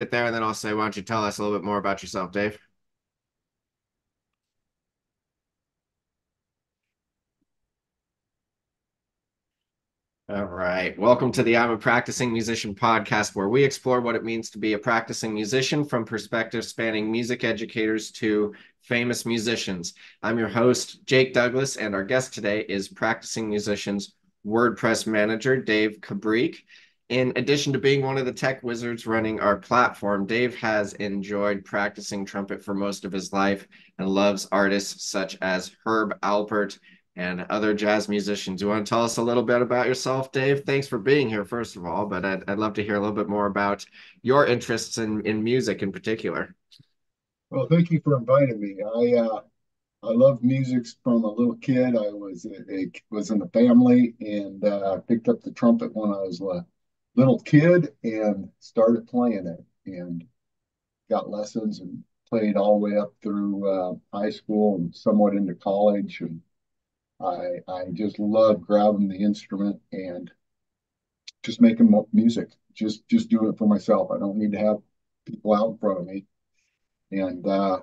there, and then I'll say, why don't you tell us a little bit more about yourself, Dave? All right. Welcome to the I'm a Practicing Musician podcast, where we explore what it means to be a practicing musician from perspectives spanning music educators to famous musicians. I'm your host, Jake Douglas, and our guest today is practicing musicians WordPress manager, Dave Kabrich. In addition to being one of the tech wizards running our platform, Dave has enjoyed practicing trumpet for most of his life and loves artists such as Herb Alpert and other jazz musicians. You want to tell us a little bit about yourself, Dave? Thanks for being here, first of all, but I'd, I'd love to hear a little bit more about your interests in, in music in particular. Well, thank you for inviting me. I uh, I love music from a little kid. I was a was in a family and uh, I picked up the trumpet when I was a little kid and started playing it and got lessons and played all the way up through uh, high school and somewhat into college and I I just love grabbing the instrument and just making music. Just just doing it for myself. I don't need to have people out in front of me. And uh,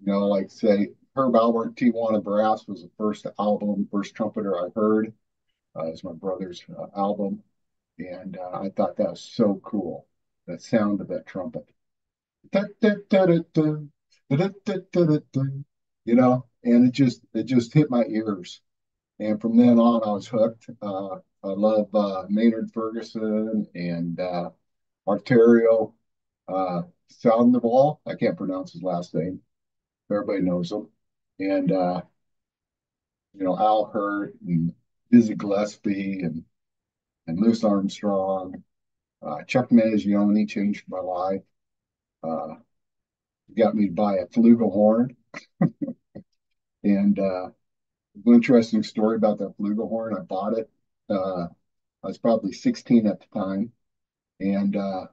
you know, like say Herb Alpert Tijuana Brass was the first album, first trumpeter I heard. Uh, it's my brother's uh, album, and uh, I thought that was so cool. That sound of that trumpet, you know, and it just it just hit my ears. And from then on, I was hooked. Uh, I love uh, Maynard Ferguson and uh, Arturo uh, Sandoval. I can't pronounce his last name. Everybody knows him. And uh, you know Al Hirt and Dizzy Gillespie and and Louis Armstrong. Uh, Chuck Mangione changed my life. Uh, got me to buy a flugelhorn. and uh, interesting story about that flugelhorn. I bought it. Uh, I was probably 16 at the time, and uh,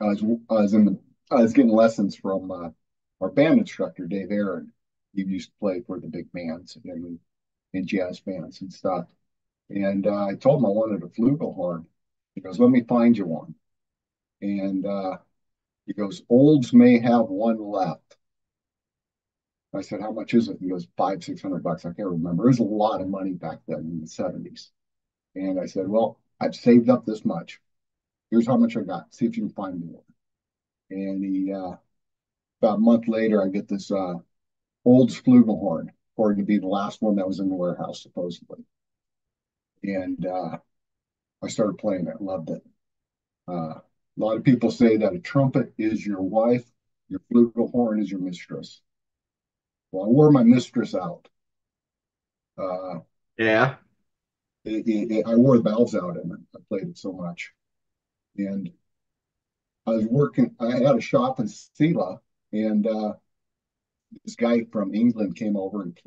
I was I was in the I was getting lessons from uh, our band instructor Dave Aaron. He used to play for the big bands and jazz bands and stuff. And uh, I told him I wanted a flugelhorn. He goes, "Let me find you one." And uh, he goes, "Olds may have one left." I said, "How much is it?" He goes, five, six hundred bucks. I can't remember. It was a lot of money back then in the seventies. And I said, "Well, I've saved up this much. Here's how much I got. See if you can find me one." And he, uh, about a month later, I get this uh, Olds flugelhorn, according to be the last one that was in the warehouse, supposedly. And uh, I started playing it, loved it. Uh, a lot of people say that a trumpet is your wife, your flugelhorn is your mistress. Well, I wore my mistress out. Uh, yeah. It, it, it, I wore the valves out in it. I played it so much. And I was working, I had a shop in Selah, and uh, this guy from England came over and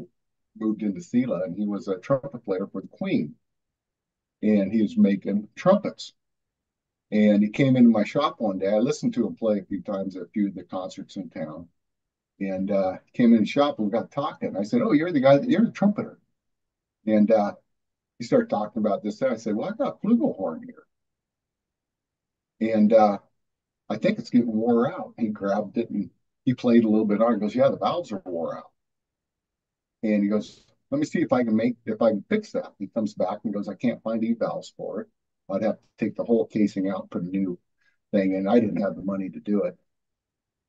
moved into Selah, and he was a trumpet player for the Queen. And he was making trumpets. And he came into my shop one day. I listened to him play a few times at a few of the concerts in town and uh, came in the shop and we got talking. And I said, "Oh, you're the guy. You're the trumpeter." And uh, he started talking about this. And I said, "Well, I got a flugelhorn here, and uh, I think it's getting wore out." He grabbed it and he played a little bit on. He goes, "Yeah, the valves are wore out." And he goes, "Let me see if I can make if I can fix that." He comes back and goes, "I can't find e valves for it. I'd have to take the whole casing out, put a new thing, and I didn't have the money to do it."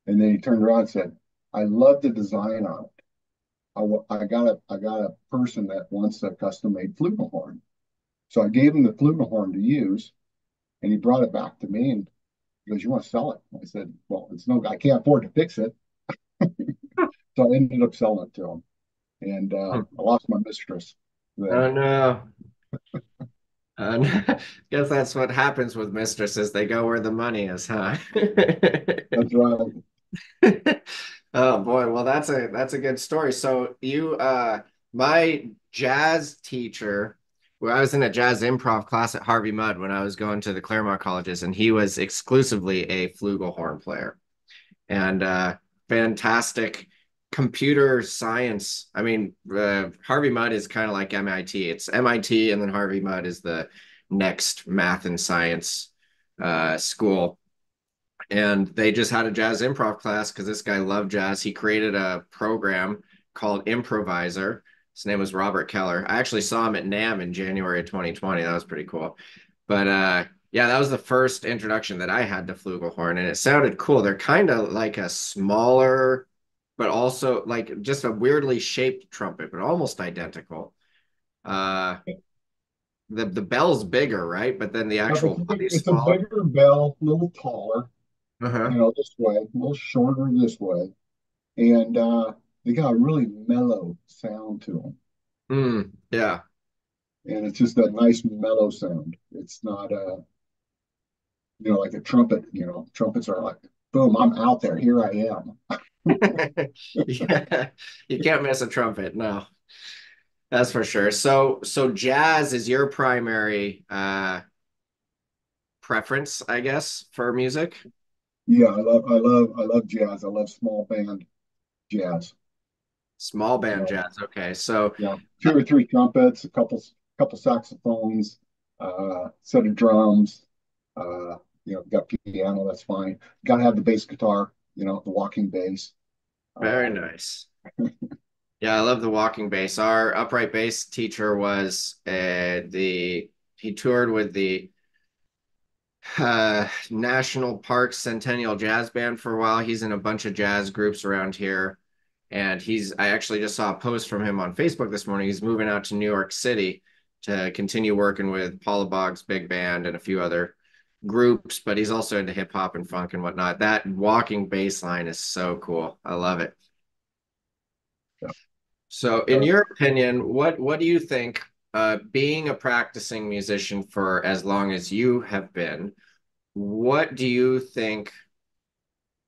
And then he turned around and said, I love the design on it. I, I got a I got a person that wants a custom made flugelhorn, so I gave him the flugelhorn to use, and he brought it back to me and he goes, "You want to sell it?" I said, "Well, it's no, I can't afford to fix it." so I ended up selling it to him, and uh, I lost my mistress. Then. Oh no. And I guess that's what happens with mistresses. They go where the money is, huh? that's right. Oh boy, well that's a that's a good story. So you uh my jazz teacher, well, I was in a jazz improv class at Harvey Mudd when I was going to the Claremont colleges, and he was exclusively a flugelhorn player. And uh fantastic computer science. I mean, uh, Harvey Mudd is kind of like MIT. It's MIT and then Harvey Mudd is the next math and science uh school and they just had a jazz improv class because this guy loved jazz. He created a program called Impro-Visor. His name was Robert Keller. I actually saw him at NAMM in January of 2020. That was pretty cool. But uh, yeah, that was the first introduction that I had to flugelhorn, and it sounded cool. They're kind of like a smaller, but also like just a weirdly shaped trumpet, but almost identical. Uh, the the bell's bigger, right? But then the actual it's, it's a bigger bell, a little taller, uh-huh. you know, this way, a little shorter this way, and uh, they got a really mellow sound to them. Mm, yeah, and it's just a nice mellow sound. It's not a, you know, like a trumpet. You know, trumpets are like, boom, I'm out there, here I am. yeah, you can't miss a trumpet, no. That's for sure. So so jazz is your primary uh preference, I guess, for music? Yeah, I love I love I love jazz. I love small band jazz. Small band jazz. Okay. So yeah, two or three trumpets, a couple couple saxophones, uh set of drums, uh, you know, got piano, that's fine. Got to have the bass guitar, you know, the walking bass. Very nice. Yeah, I love the walking bass. Our upright bass teacher was uh, the he toured with the uh, National Park Centennial Jazz Band for a while. He's in a bunch of jazz groups around here. And he's I actually just saw a post from him on Facebook this morning. He's moving out to New York City to continue working with Paula Boggs Big Band and a few other groups, but he's also into hip hop and funk and whatnot. That walking bass line is so cool. I love it. So, in your opinion, what what do you think? Uh, being a practicing musician for as long as you have been, what do you think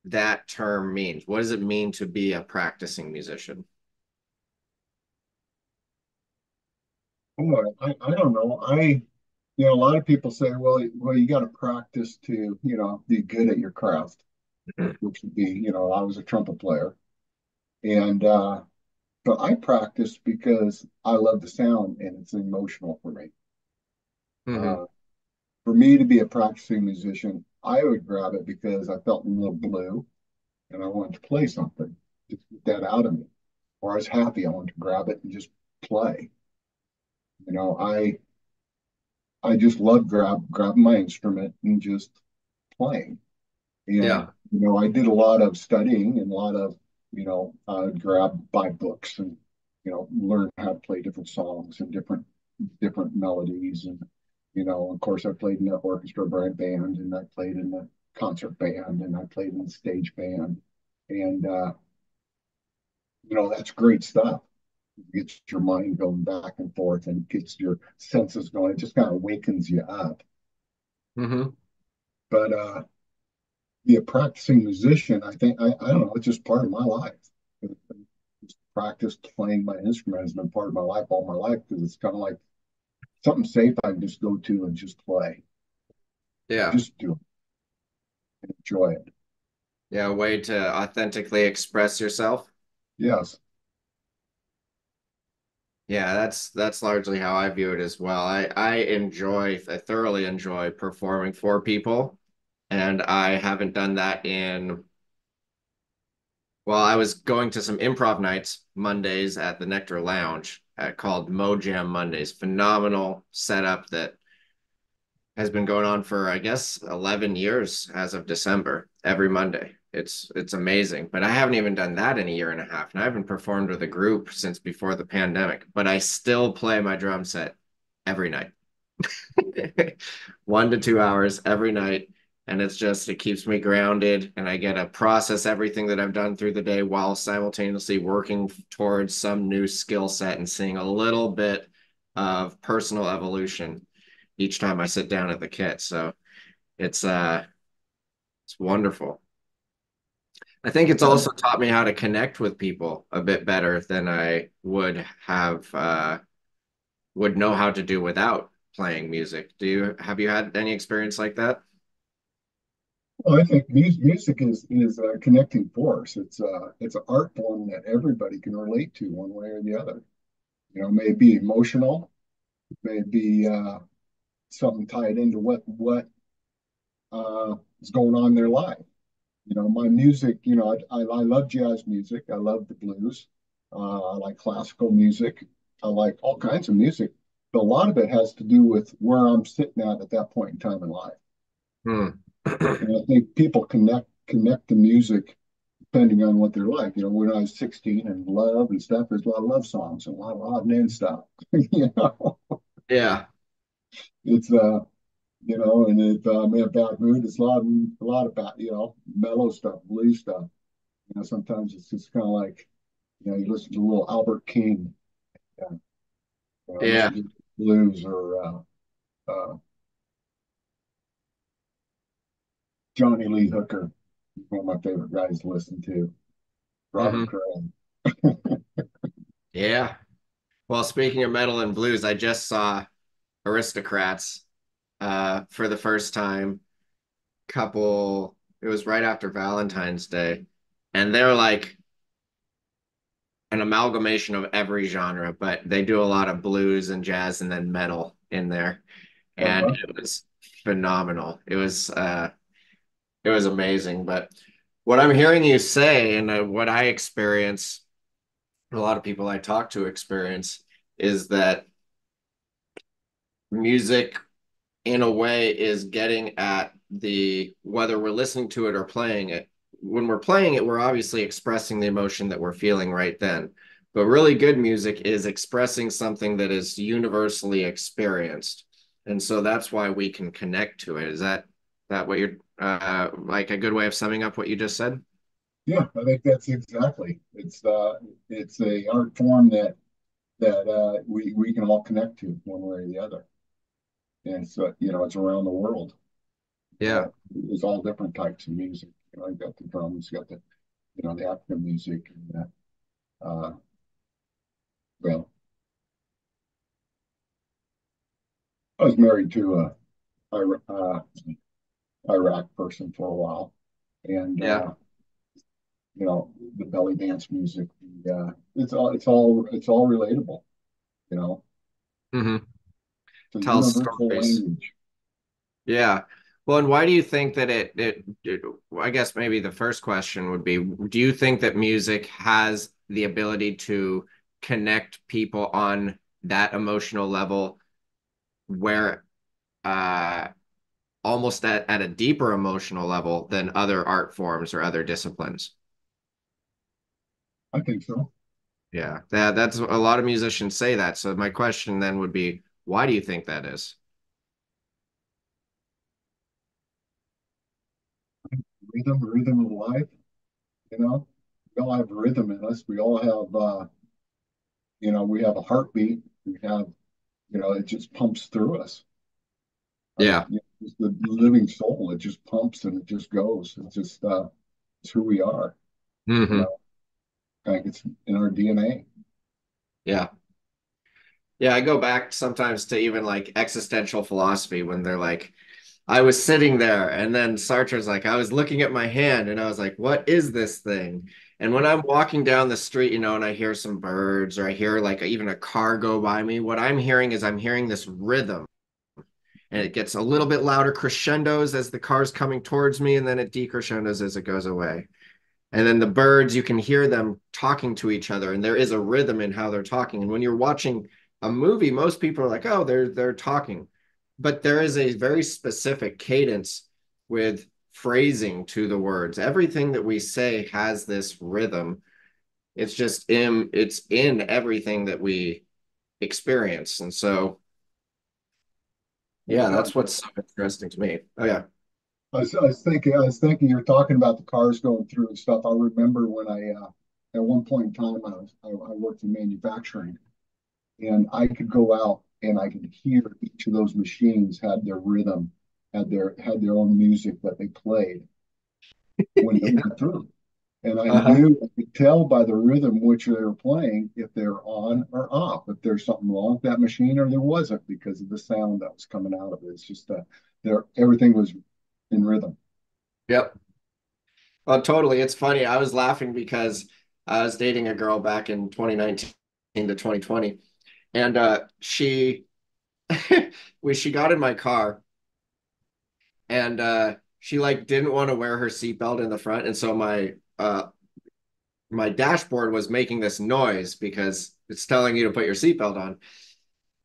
that term means? What does it mean to be a practicing musician? Oh, I, I don't know. I, you know, a lot of people say, well, well, you got to practice to, you know, be good at your craft, mm-hmm. which would be, you know, I was a trumpet player, and uh, but I practice because I love the sound and it's emotional for me. Mm-hmm. Uh, for me to be a practicing musician, I would grab it because I felt a little blue and I wanted to play something, just get that out of me. Or I was happy, I wanted to grab it and just play. You know, I I just love grab grabbing my instrument and just playing. And, yeah. You know, I did a lot of studying and a lot of you know, I would grab buy books and you know learn how to play different songs and different different melodies and you know, of course, I played in the orchestra band and I played in the concert band and I played in the stage band and uh, you know that's great stuff. Gets your mind going back and forth and gets your senses going. It just kind of wakens you up. Mm-hmm. But uh, be a practicing musician, I think I, I don't know, it's just part of my life. Just practice playing my instrument has been part of my life all my life because it's kind of like something safe I can just go to and just play. Yeah. Just do it. Enjoy it. Yeah, a way to authentically express yourself. Yes. Yeah, that's that's largely how I view it as well. I I enjoy I thoroughly enjoy performing for people and I haven't done that in. Well, I was going to some improv nights Mondays at the Nectar Lounge at, called Mojam Mondays. Phenomenal setup that has been going on for I guess 11 years as of December every Monday. It's it's amazing, but I haven't even done that in a year and a half, and I haven't performed with a group since before the pandemic. But I still play my drum set every night, one to two hours every night and it's just it keeps me grounded and i get to process everything that i've done through the day while simultaneously working towards some new skill set and seeing a little bit of personal evolution each time i sit down at the kit so it's uh it's wonderful i think it's also taught me how to connect with people a bit better than i would have uh would know how to do without playing music do you have you had any experience like that well, I think music is is a connecting force. It's a it's an art form that everybody can relate to one way or the other. You know, may be emotional, may be uh, something tied into what what uh, is going on in their life. You know, my music, you know, I, I, I love jazz music. I love the blues. Uh, I like classical music. I like all kinds of music. But a lot of it has to do with where I'm sitting at at that point in time in life. Hmm. And I think people connect connect the music depending on what they're like. You know, when I was 16 and love and stuff, there's a lot of love songs and a lot of odd men stuff. you know, Yeah. it's uh, you know, and if uh, I'm in a bad mood, it's a lot of a lot of bad, you know, mellow stuff, blues stuff. You know, sometimes it's just kind of like, you know, you listen to a little Albert King, uh, you know, Yeah. blues or uh, uh, Johnny Lee Hooker, one of my favorite guys to listen to. Robert Cray. Yeah. Well, speaking of metal and blues, I just saw Aristocrats uh for the first time. Couple, it was right after Valentine's Day. And they're like an amalgamation of every genre, but they do a lot of blues and jazz and then metal in there. And Uh-huh. it was phenomenal. It was uh it was amazing. But what I'm hearing you say and uh, what I experience, a lot of people I talk to experience, is that music in a way is getting at the whether we're listening to it or playing it. When we're playing it, we're obviously expressing the emotion that we're feeling right then. But really good music is expressing something that is universally experienced. And so that's why we can connect to it. Is that that what you're uh like a good way of summing up what you just said? Yeah, I think that's exactly. It's uh, it's a art form that that uh, we we can all connect to one way or the other, and so you know it's around the world. Yeah. There's all different types of music. You know, you got the drums, you got the you know the African music, and that. Uh, well, I was married to a uh, Iraq person for a while, and Yeah. uh, you know the belly dance music. The, uh, it's all it's all it's all relatable. You know, hmm a Tell stories. language. Yeah. Well, and why do you think that it, it, it, I guess maybe the first question would be, do you think that music has the ability to connect people on that emotional level where uh almost at, at a deeper emotional level than other art forms or other disciplines? I think so. Yeah. That that's a lot of musicians say that. So my question then would be, why do you think that is? Rhythm, rhythm of life. You know, we all have rhythm in us. We all have, uh, you know, we have a heartbeat. We have, you know, it just pumps through us. Right? Yeah. You know, it's the living soul. It just pumps and it just goes. It's just, uh, it's who we are. You hmm know, like it's in our DNA. Yeah. Yeah, I go back sometimes to even like existential philosophy when they're like, I was sitting there, and then Sartre's like, I was looking at my hand, and I was like, what is this thing? And when I'm walking down the street, you know, and I hear some birds or I hear like even a car go by me, what I'm hearing is I'm hearing this rhythm, and it gets a little bit louder crescendos as the car's coming towards me, and then it decrescendos as it goes away. And then the birds, you can hear them talking to each other, and there is a rhythm in how they're talking. And when you're watching a movie, most people are like, "Oh, they're they're talking," but there is a very specific cadence with phrasing to the words. Everything that we say has this rhythm. It's just in it's in everything that we experience, and so yeah, that's what's so interesting to me. Oh yeah, I was, I was thinking, I was thinking you're talking about the cars going through and stuff. I remember when I, uh, at one point in time, I was, I, I worked in manufacturing and I could go out and I could hear each of those machines had their rhythm, had their had their own music that they played when they yeah, went through. And I uh-huh. knew I could tell by the rhythm which they were playing if they're on or off, if there's something wrong with that machine or there wasn't because of the sound that was coming out of it. It's just that there everything was in rhythm. Yep. Oh, totally. It's funny. I was laughing because I was dating a girl back in 2019 to 2020, and uh, she we she got in my car and uh, she like didn't want to wear her seatbelt in the front, and so my uh my dashboard was making this noise because it's telling you to put your seatbelt on.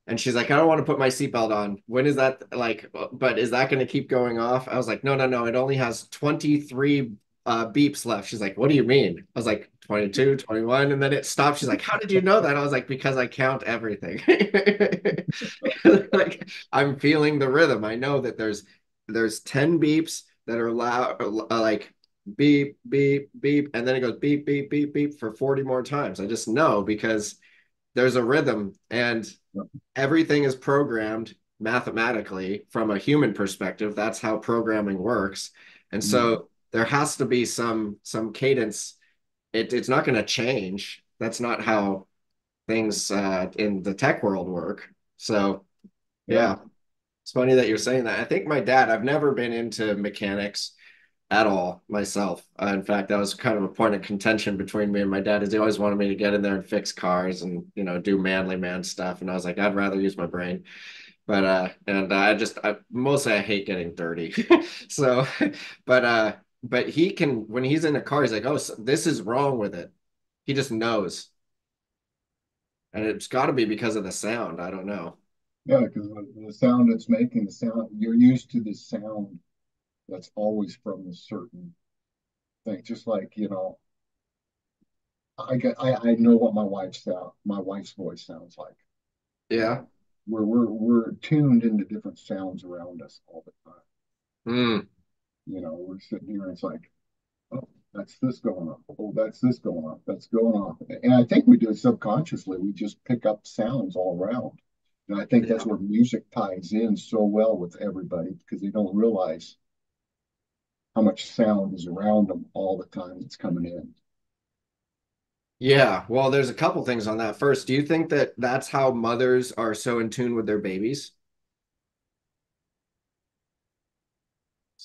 And she's like, I don't want to put my seatbelt on. When is that like, but is that going to keep going off? I was like, no, no, no. It only has 23 uh, beeps left. She's like, what do you mean? I was like, 22, 21. And then it stopped. She's like, how did you know that? I was like, because I count everything. like I'm feeling the rhythm. I know that there's, there's 10 beeps that are loud, uh, like beep, beep, beep. And then it goes beep, beep, beep, beep for 40 more times. I just know because there's a rhythm and everything is programmed mathematically from a human perspective. That's how programming works. And so mm-hmm. There has to be some some cadence. It, it's not going to change. That's not how things uh, in the tech world work. So yeah. yeah. It's funny that you're saying that. I think my dad, I've never been into mechanics at all myself. Uh, in fact, that was kind of a point of contention between me and my dad. Is he always wanted me to get in there and fix cars and you know do manly man stuff, and I was like, I'd rather use my brain. But uh, and uh, I just I mostly I hate getting dirty. so, but uh, but he can when he's in the car, he's like, oh, this is wrong with it. He just knows, and it's got to be because of the sound. I don't know. Yeah, because the sound it's making, the sound you're used to the sound that's always from a certain thing. Just like, you know, I get I, I know what my wife's sound my wife's voice sounds like. Yeah. We're we're we're tuned into different sounds around us all the time. Mm. You know, we're sitting here and it's like, oh, that's this going on. Oh, that's this going on. That's going on. And I think we do it subconsciously. We just pick up sounds all around. And I think yeah. that's where music ties in so well with everybody because they don't realize how much sound is around them all the time that's coming in. Yeah, well, there's a couple things on that. First, do you think that that's how mothers are so in tune with their babies?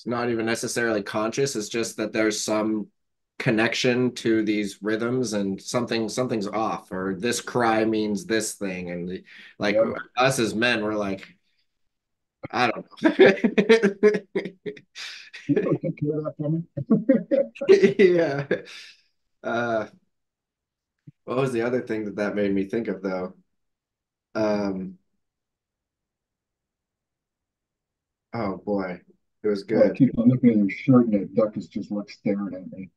It's not even necessarily conscious, it's just that there's some connection to these rhythms and something something's off or this cry means this thing and like yep. us as men we're like I don't know. yeah. Uh, what was the other thing that that made me think of though? Um, oh boy, it was good. I keep on looking at your shirt and that duck is just like staring at me.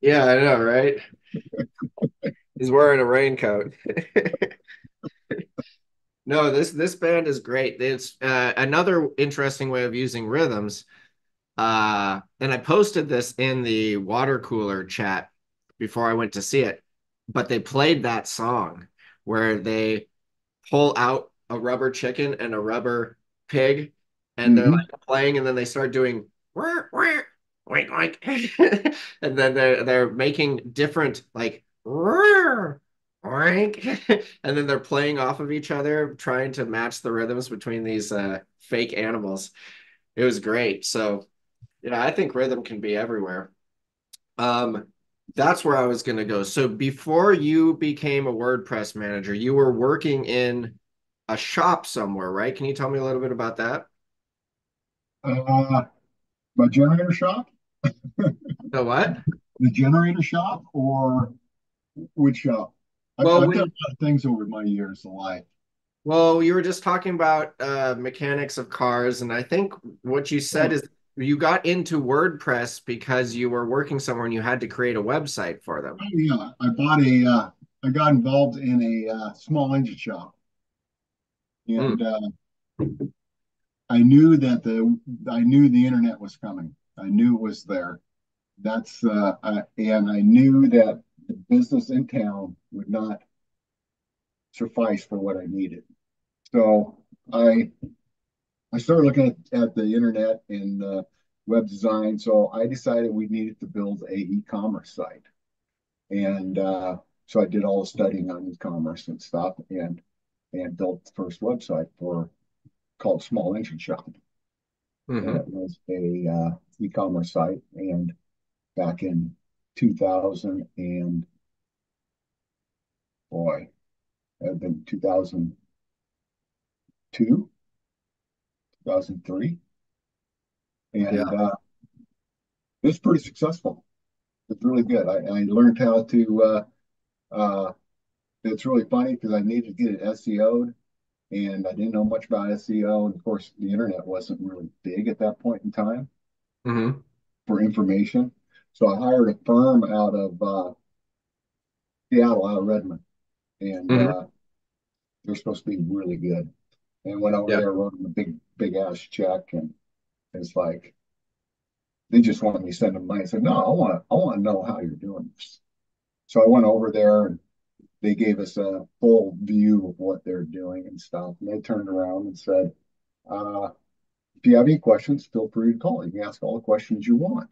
Yeah, I know, right? He's wearing a raincoat. no, this this band is great. It's uh, another interesting way of using rhythms uh, and I posted this in the water cooler chat before I went to see it, but they played that song where they pull out a rubber chicken and a rubber pig, and mm-hmm. they're like playing, and then they start doing wah, wah, wink, wink. and then they're they're making different like wink, and then they're playing off of each other, trying to match the rhythms between these uh, fake animals. It was great. So yeah, I think rhythm can be everywhere. Um, that's where I was going to go. So before you became a WordPress manager, you were working in a shop somewhere, right? Can you tell me a little bit about that? Uh, my generator shop. the what? The generator shop or which shop? I've, well, I've done a lot of things over my years of life. Well, you were just talking about uh, mechanics of cars, and I think what you said is you got into WordPress because you were working somewhere and you had to create a website for them. Oh, yeah, I bought a. Uh, I got involved in a uh, small engine shop, and mm. I knew that the I knew the internet was coming. I knew it was there. That's uh, I, and I knew that the business in town would not suffice for what I needed. So I I started looking at, at the internet and uh, web design. So I decided we needed to build a e-commerce site. And uh, so I did all the studying on e-commerce and stuff and and built the first website for called Small Engine Shop. Mm-hmm. it was a uh, e-commerce site and back in 2000 and boy, had been 2002 2003. And yeah. uh, it's pretty successful. It's really good. I, I learned how to. Uh, uh, it's really funny because I needed to get it SEO'd, and I didn't know much about SEO. And of course, the internet wasn't really big at that point in time Mm-hmm. for information. So I hired a firm out of uh, Seattle, out of Redmond, and Mm-hmm. uh, they're supposed to be really good. And went over Yeah. there, wrote them a big, big ass check, and it's like they just wanted me to send them money. I said, no, I want, I want to know how you're doing this. So I went over there, and they gave us a full view of what they're doing and stuff. And they turned around and said, uh, if you have any questions, feel free to call. You can ask all the questions you want.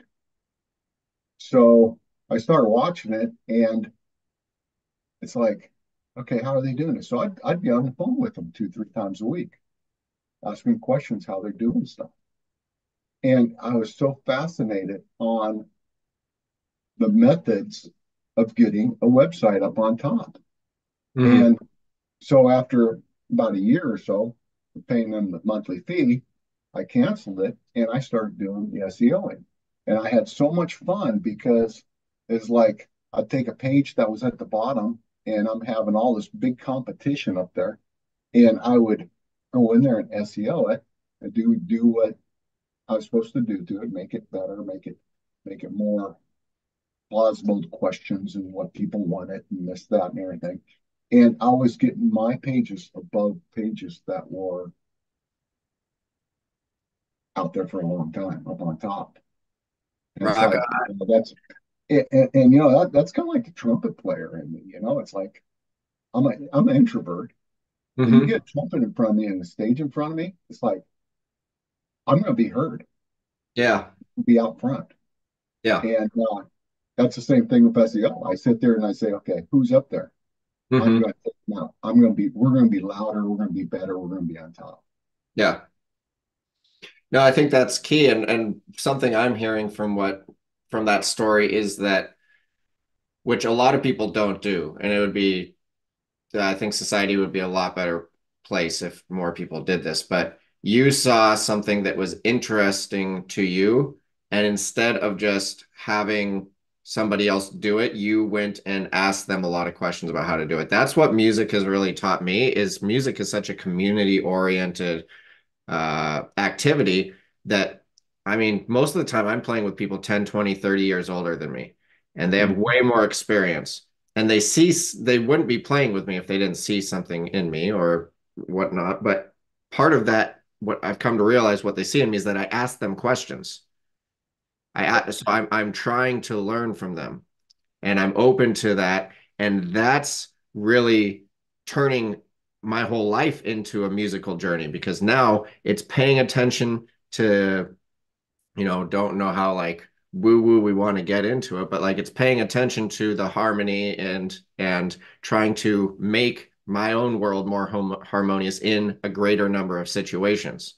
So I started watching it, and it's like, okay, how are they doing it? So I'd, I'd be on the phone with them two, three times a week, asking questions how they're doing stuff. And I was so fascinated on the methods of getting a website up on top. Mm-hmm. And so after about a year or so, paying them the monthly fee, I canceled it and I started doing the SEOing. And I had so much fun because it's like I'd take a page that was at the bottom and I'm having all this big competition up there. And I would go in there and SEO it and do do what I was supposed to do to it, make it better, make it make it more plausible questions and what people wanted and this, that, and everything. And I was getting my pages above pages that were out there for a long time, up on top. And Rock like, you know, that's and, and, and, you know that, that's kind of like the trumpet player in me. You know, it's like I'm a I'm an introvert. When you Mm-hmm. get a trumpet in front of me and the stage in front of me, it's like I'm going to be heard, Yeah. be out front. Yeah. And uh, that's the same thing with SEO. I sit there and I say, okay, who's up there? I'm Mm-hmm. going to them. I'm going to be, we're going to be louder. We're going to be better. We're going to be on top. Yeah. No, I think that's key. And and something I'm hearing from what from that story is that which a lot of people don't do. And it would be I think society would be a lot better place if more people did this. But you saw something that was interesting to you, and instead of just having somebody else do it, you went and asked them a lot of questions about how to do it. That's what music has really taught me is music is such a community oriented uh, activity that I mean, most of the time I'm playing with people 10, 20, 30 years older than me, and they have Mhm. way more experience. And they see, they wouldn't be playing with me if they didn't see something in me or whatnot. But part of that, what I've come to realize, what they see in me is that I ask them questions. I so I'm I'm trying to learn from them, and I'm open to that, and that's really turning my whole life into a musical journey because now it's paying attention to, you know, don't know how like woo woo we want to get into it, but like it's paying attention to the harmony and and trying to make my own world more hom harmonious in a greater number of situations.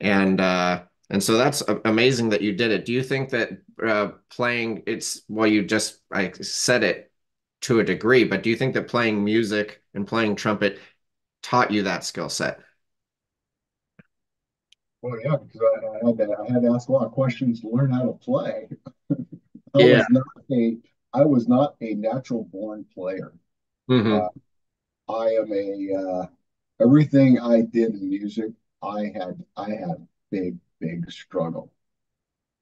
And uh and so that's amazing that you did it. Do you think that uh playing it's well you just I said it to a degree, but do you think that playing music and playing trumpet taught you that skill set? Well, yeah, because I, I had to, I had to ask a lot of questions to learn how to play. I Yeah. was not a, I was not a natural born player. hmm Uh, I am a, uh, everything I did in music, I had, I had big, big struggle.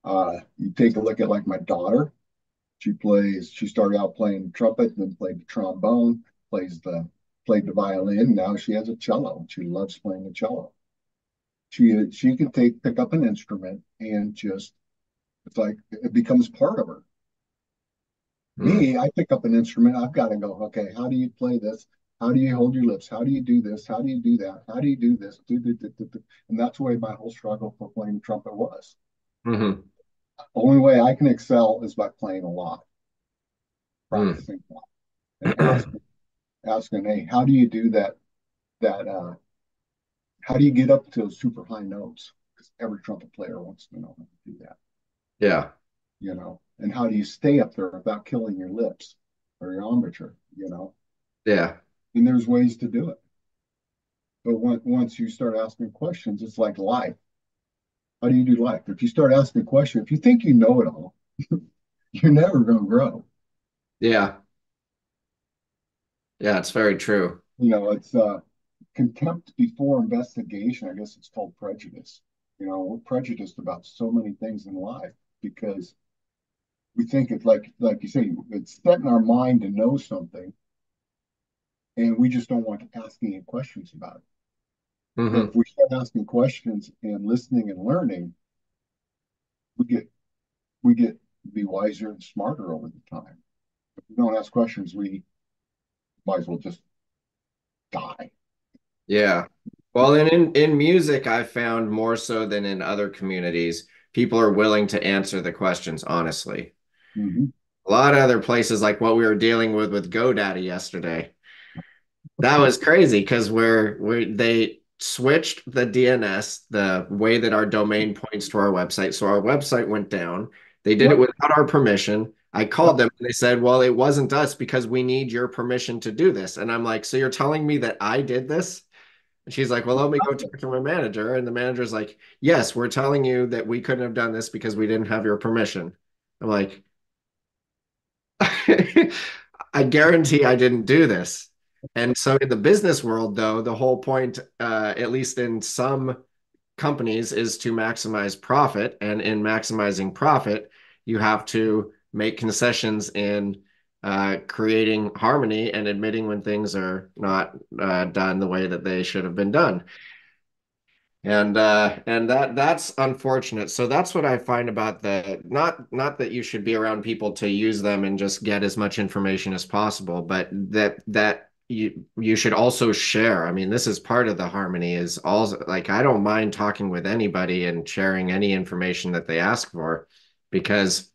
Uh, you take a look at like my daughter, she plays, she started out playing trumpet, then played the trombone, plays the, played the violin. Now she has a cello. She loves playing the cello. She, she can take, pick up an instrument and just, it's like, it becomes part of her. Mm. Me, I pick up an instrument, I've got to go, okay, how do you play this? How do you hold your lips? How do you do this? How do you do that? How do you do this? And that's the way my whole struggle for playing trumpet was. hmm The only way I can excel is by playing a lot, Mm. practicing a lot, and asking, asking, hey, how do you do that? That uh, how do you get up to those super high notes? Because every trumpet player wants to know how to do that, Yeah. you know. And how do you stay up there without killing your lips or your embouchure, you know? Yeah. And there's ways to do it. But when, once you start asking questions, it's like life. How do you do life? If you start asking a question, if you think you know it all, you're never going to grow. Yeah. Yeah, it's very true. You know, it's uh, contempt before investigation. I guess it's called prejudice. You know, we're prejudiced about so many things in life because we think it's like like you say, it's set in our mind to know something, and we just don't want to ask any questions about it. hmm if we start asking questions and listening and learning, we get we get to be wiser and smarter over the time. If we don't ask questions, we might as well just die. Yeah. Well, and in in music, I've found more so than in other communities, people are willing to answer the questions honestly. hmm A lot of other places, like what we were dealing with with GoDaddy yesterday, that was crazy because we're we they switched the DNS, the way that our domain points to our website. So our website went down. They did it without our permission. I called them and they said, "Well, it wasn't us because we need your permission to do this." And I'm like, "So you're telling me that I did this?" And she's like, "Well, let me go talk to my manager." And the manager's like, "Yes, we're telling you that we couldn't have done this because we didn't have your permission." I'm like, I guarantee I didn't do this. And so in the business world, though, the whole point, uh, at least in some companies, is to maximize profit. And in maximizing profit, you have to make concessions in uh, creating harmony and admitting when things are not uh, done the way that they should have been done. And uh and that that's unfortunate. So that's what I find about the not not that you should be around people to use them and just get as much information as possible, but that that you you should also share. I mean, this is part of the harmony is also like I don't mind talking with anybody and sharing any information that they ask for because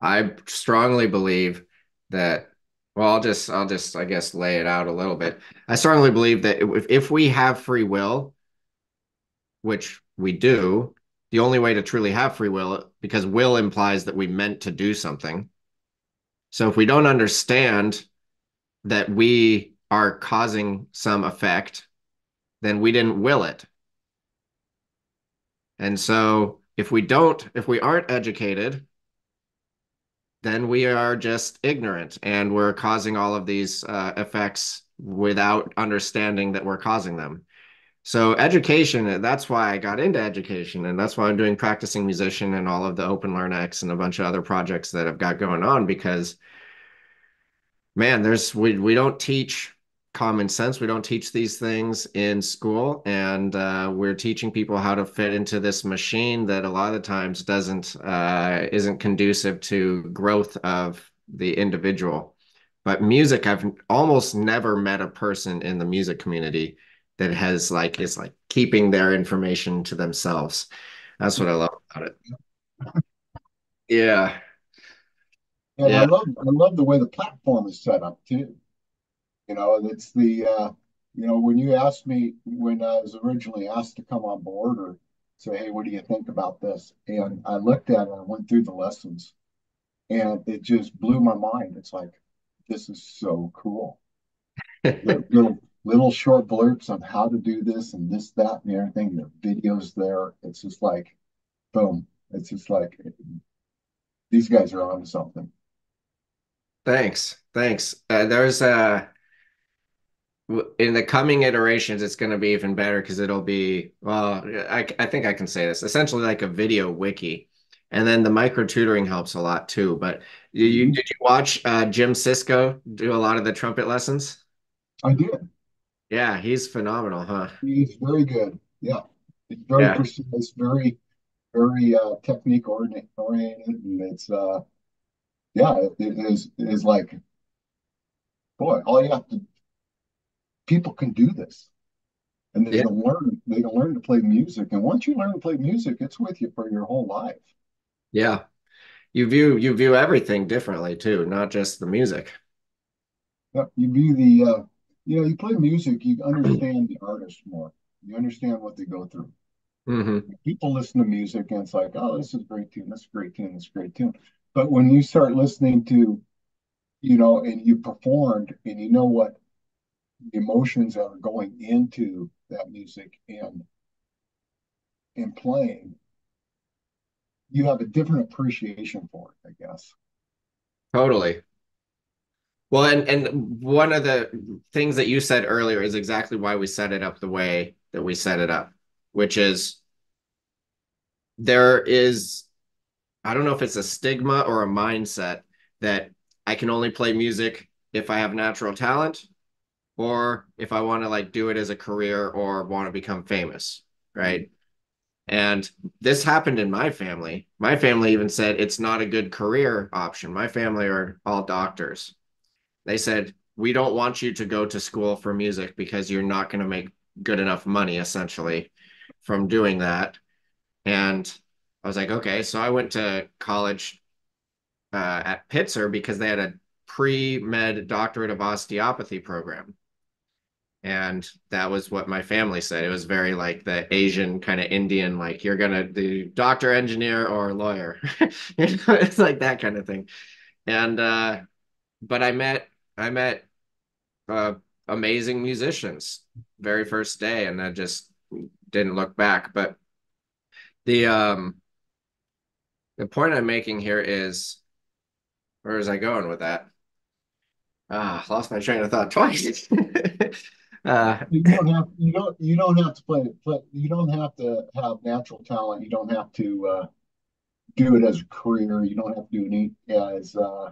I strongly believe that well, I'll just I'll just I guess lay it out a little bit. I strongly believe that if if we have free will which we do, the only way to truly have free will, because will implies that we meant to do something. So if we don't understand that we are causing some effect, then we didn't will it. And so if we don't, if we aren't educated, then we are just ignorant and we're causing all of these uh, effects without understanding that we're causing them. So education, that's why I got into education, and that's why I'm doing practicing musician and all of the Open Learn X and a bunch of other projects that I've got going on because man, there's we we don't teach common sense. We don't teach these things in school, and uh, we're teaching people how to fit into this machine that a lot of times doesn't uh, isn't conducive to growth of the individual. But music, I've almost never met a person in the music community that has like is like keeping their information to themselves. That's what I love about it. Yeah, And I love I love the way the platform is set up too. You know, and it's the uh, you know, when you asked me when I was originally asked to come on board or say, hey, what do you think about this? And I looked at it, I went through the lessons, and it just blew my mind. It's like, this is so cool. Little little, short blurbs on how to do this and this, that, and everything. The videos there. It's just like, boom. It's just like these guys are on to something. Thanks, thanks. Uh, there's uh in the coming iterations, it's going to be even better because it'll be well, I I think I can say this essentially like a video wiki, and then the micro tutoring helps a lot too. But you, you Mhm. did you watch uh, Jim Cisco do a lot of the trumpet lessons? I did. Yeah, he's phenomenal, huh? He's very good. Yeah. It's very Yeah, precise, very, very uh technique oriented, oriented and it's uh yeah, it, it is it is like boy, all you have to people can do this and they yeah, can learn they can learn to play music and once you learn to play music, it's with you for your whole life. yeah. You view you view everything differently too, not just the music. Yeah, You view the uh you know, you play music, you understand the artist more. You understand what they go through. hmm People listen to music and it's like, oh, this is a great tune, this is a great tune, this is a great tune. But when you start listening to you know, and you performed and you know what emotions are going into that music and and playing, you have a different appreciation for it, I guess. Totally. Well, and and one of the things that you said earlier is exactly why we set it up the way that we set it up, which is there is I don't know if it's a stigma or a mindset that I can only play music if I have natural talent or if I want to like do it as a career or want to become famous, right? And this happened in my family. My family even said it's not a good career option. My family are all doctors. They said, we don't want you to go to school for music because you're not going to make good enough money, essentially, from doing that. And I was like, okay. So I went to college uh, at Pitzer because they had a pre med doctorate of osteopathy program. And that was what my family said. It was very like the asian kind of indian like you're gonna do doctor engineer or lawyer. It's like that kind of thing. And uh but i met i met uh amazing musicians very first day and i just didn't look back. But the um the point i'm making here is where is i going with that ah lost my train of thought twice Uh, you don't have you don't you don't have to play, play you don't have to have natural talent. You don't have to uh, do it as a career. You don't have to do it as uh,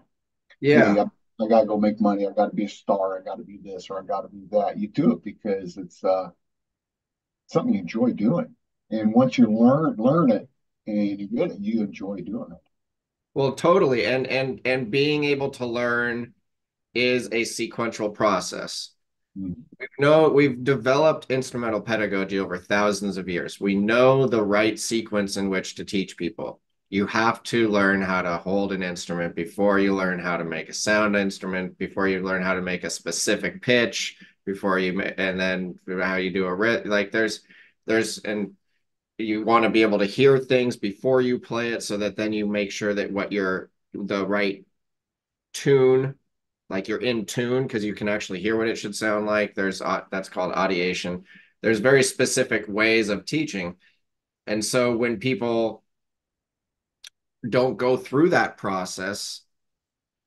yeah. I gotta go make money. I gotta be a star. I gotta be this or I gotta be that. You do it because it's uh, something you enjoy doing. And once you learn learn it and you get you enjoy doing it. Well, totally. And and and being able to learn is a sequential process. Mm-hmm. We know we've developed instrumental pedagogy over thousands of years. We know the right sequence in which to teach people. You have to learn how to hold an instrument before you learn how to make a sound instrument, before you learn how to make a specific pitch, before you and then how you do a like there's there's and you want to be able to hear things before you play it so that then you make sure that what you're the right tune like you're in tune because you can actually hear what it should sound like. There's uh, that's called audiation. There's very specific ways of teaching. And so when people don't go through that process,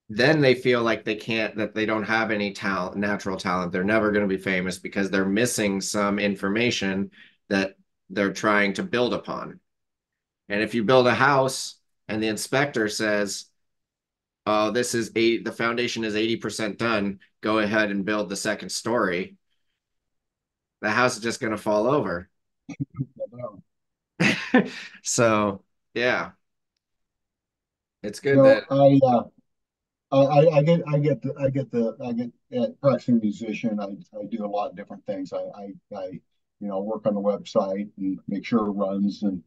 then they feel like they can't that they don't have any talent, natural talent. They're never going to be famous because they're missing some information that they're trying to build upon. And if you build a house and the inspector says, oh, this is eight, the foundation is 80% done. Go ahead and build the second story. The house is just going to fall over. so, yeah. It's good that I, uh, I, I get, I get the, I get the, I get at practicing musician. I, I do a lot of different things. I, I, I, you know, work on the website and make sure it runs and,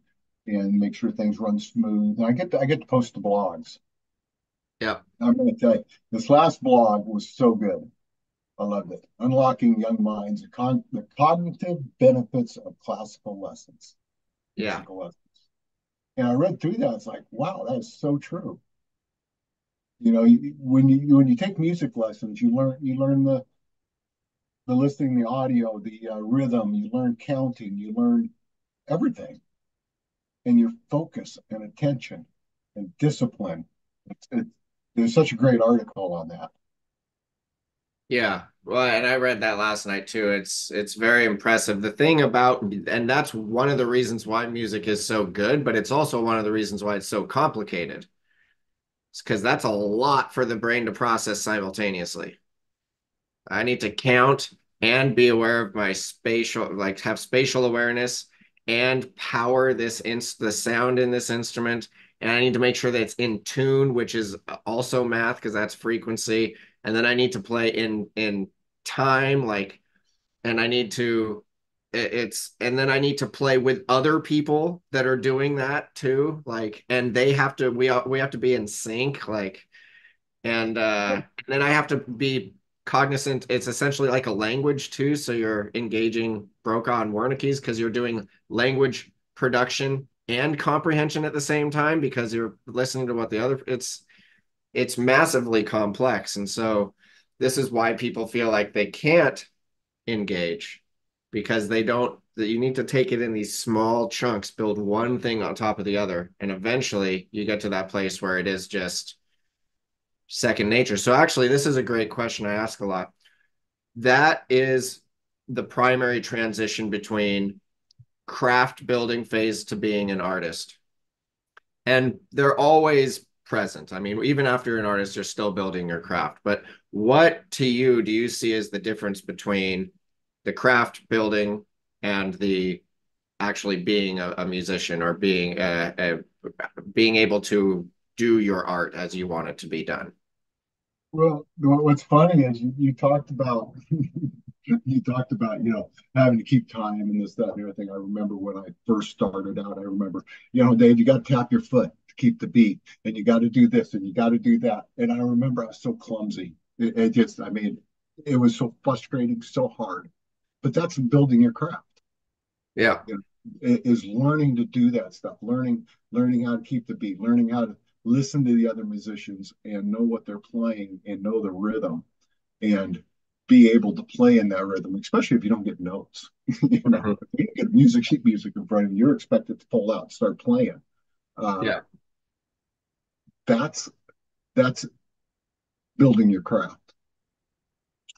and make sure things run smooth. And I get, to, I get to post the blogs. Yeah. I'm going to tell you, this last blog was so good. I loved it. Unlocking Young Minds, the, con- the cognitive benefits of classical lessons. Yeah. Classical lessons. And I read through that. It's like, wow, that is so true. You know, when you when you take music lessons, you learn you learn the the listening, the audio, the uh, rhythm. You learn counting. You learn everything, and your focus and attention and discipline. It's, it's there's such a great article on that. Yeah. Well, and I read that last night too. It's it's very impressive. The thing about and that's one of the reasons why music is so good, but it's also one of the reasons why it's so complicated. It's because that's a lot for the brain to process simultaneously. I need to count and be aware of my spatial, like have spatial awareness and power this in the sound in this instrument and I need to make sure that it's in tune, which is also math because that's frequency. And then I need to play in in time, like, and I need to it's and then I need to play with other people that are doing that too, like, and they have to we we have to be in sync, like, and uh, and then I have to be cognizant. It's essentially like a language too, so you're engaging Broca and Wernicke's because you're doing language production and comprehension at the same time because you're listening to what the other it's it's massively complex and so this is why people feel like they can't engage because they don't that you need to take it in these small chunks, build one thing on top of the other, and eventually you get to that place where it is just second nature. So actually, this is a great question I ask a lot. That is the primary transition between craft building phase to being an artist. And they're always present. I mean, even after you're an artist, you're still building your craft. But what to you do you see as the difference between the craft building and the actually being a, a musician or being a, a, being able to do your art as you want it to be done? Well, what's funny is you, you talked about you talked about you know having to keep time and this that and everything. I remember when I first started out. I remember you know Dave, you got to tap your foot to keep the beat, and you got to do this and you got to do that. And I remember I was so clumsy. It, it just, I mean, it was so frustrating, so hard. But that's building your craft. Yeah, you know, is learning to do that stuff, learning learning how to keep the beat, learning how to listen to the other musicians and know what they're playing and know the rhythm and be able to play in that rhythm, especially if you don't get notes. you know, mm-hmm. if you get music sheet music in front of you, you're expected to pull out and start playing. Uh, yeah, that's that's building your craft.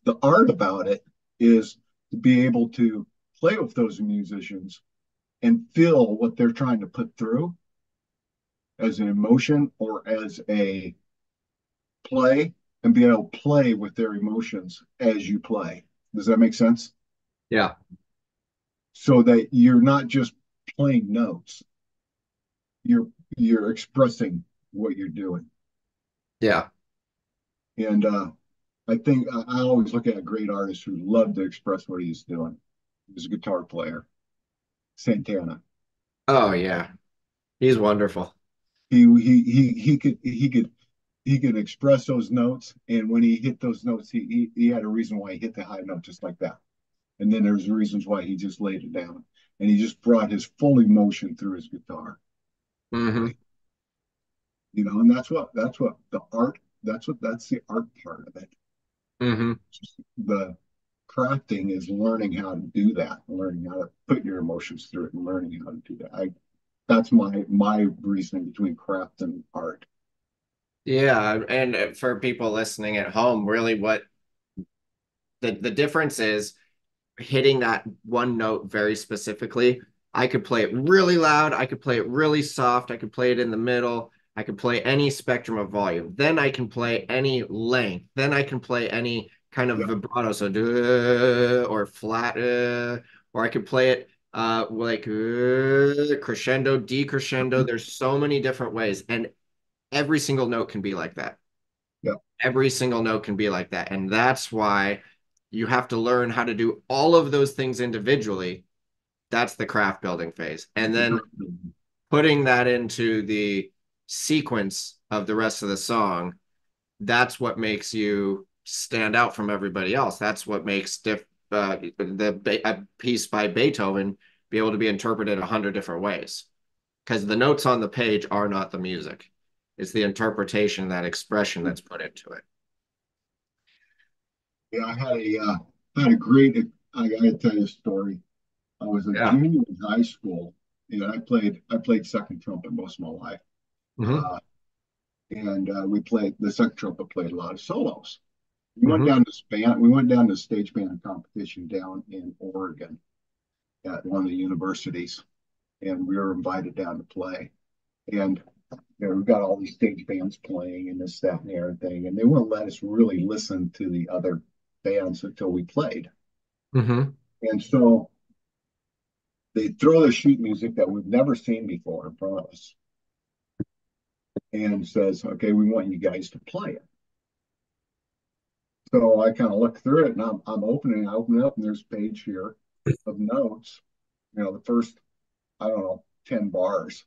The art about it is to be able to play with those musicians and feel what they're trying to put through as an emotion or as a play and be able to play with their emotions as you play. Does that make sense? Yeah. So that you're not just playing notes. You're you're expressing what you're doing. Yeah. And uh I think I, always look at a great artist who loved to express what he's doing. He's a guitar player. Santana. Oh yeah. He's wonderful he he he he could he could he could express those notes. And when he hit those notes he, he he had a reason why he hit the high note just like that. And then there's reasons why he just laid it down. And he just brought his full emotion through his guitar. Mm-hmm. you know and that's what that's what the art that's what that's the art part of it. Mm-hmm. the crafting is learning how to do that learning how to put your emotions through it and learning how to do that. I that's my my reasoning between craft and art. Yeah, and for people listening at home, really what the the difference is hitting that one note very specifically. I could play it really loud, I could play it really soft, I could play it in the middle, I could play any spectrum of volume. Then I can play any length. Then I can play any kind of yeah. vibrato, so or flat, uh, or I could play it uh like uh, crescendo decrescendo mm-hmm. there's so many different ways and every single note can be like that yeah every single note can be like that and that's why you have to learn how to do all of those things individually that's the craft building phase and then mm-hmm. putting that into the sequence of the rest of the song that's what makes you stand out from everybody else that's what makes diff- uh, the a piece by Beethoven be able to be interpreted a hundred different ways. Because the notes on the page are not the music. It's the interpretation that expression that's put into it. Yeah i had a uh, had a great i gotta tell you a story. I was a yeah. junior in high school and i played i played second trumpet most of my life. Mm-hmm. uh, and uh, we played the second trumpet played a lot of solos we went mm-hmm. down to band. We went down to stage band competition down in Oregon at one of the universities, and we were invited down to play. And you know, we've got all these stage bands playing and this, that, and everything, and they wouldn't let us really listen to the other bands until we played. Mm-hmm. And so they throw the sheet music that we've never seen before in front of us, and says, "Okay, we want you guys to play it." So I kind of look through it and I'm, I'm opening, I open it up and there's a page here of notes. You know, the first, I don't know, 10 bars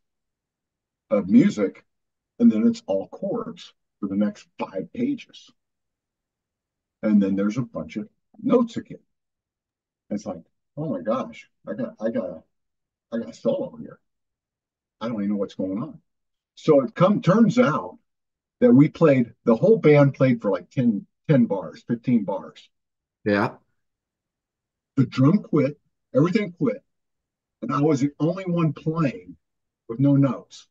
of music. And then it's all chords for the next five pages. And then there's a bunch of notes again. It's like, oh my gosh, I got, I got, a, I got a solo here. I don't even know what's going on. So it come turns out that we played the whole band played for like 10 10 bars, 15 bars. Yeah. The drum quit, everything quit. and I was the only one playing with no notes.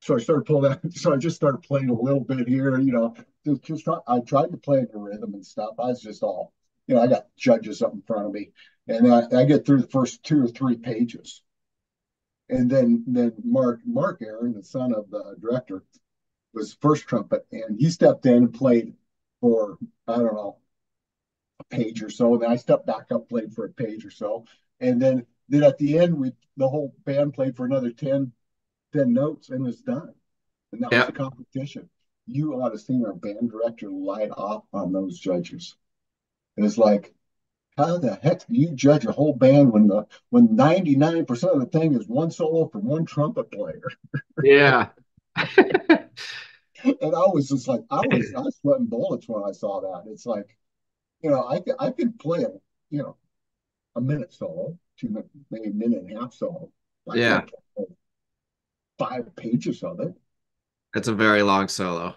So I started pulling that. So I just started playing a little bit here, you know, just, just try, I tried to play the rhythm and stuff. I was just all, you know, I got judges up in front of me, and I, I get through the first two or three pages, and then then Mark Mark Aaron, the son of the director, was first trumpet, and he stepped in and played for I don't know a page or so. And then I stepped back up, played for a page or so, and then then at the end we the whole band played for another 10, 10 notes and was done. And that yeah. was the competition. You ought to see our band director light off on those judges. And it's like, how the heck do you judge a whole band when the when 99% of the thing is one solo from one trumpet player? Yeah. and I was just like, I was I was sweating bullets when I saw that. It's like, you know, I I could play a you know a minute solo, two maybe a minute and a half solo. I yeah. Five pages of it. It's a very long solo.